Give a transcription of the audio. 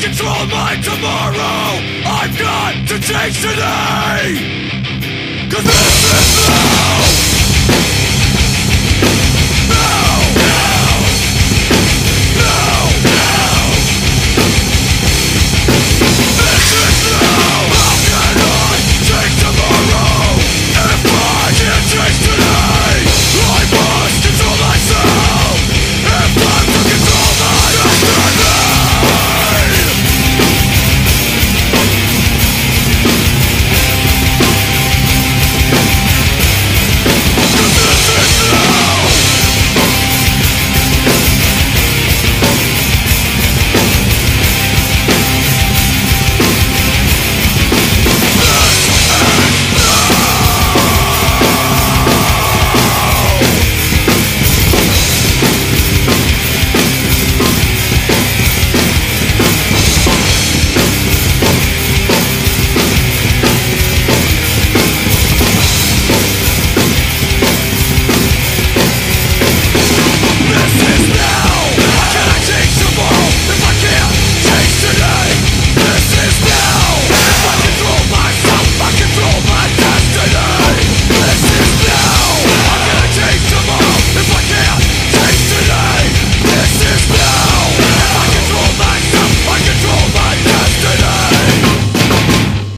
control my tomorrow. I've got to change today. Cause this is now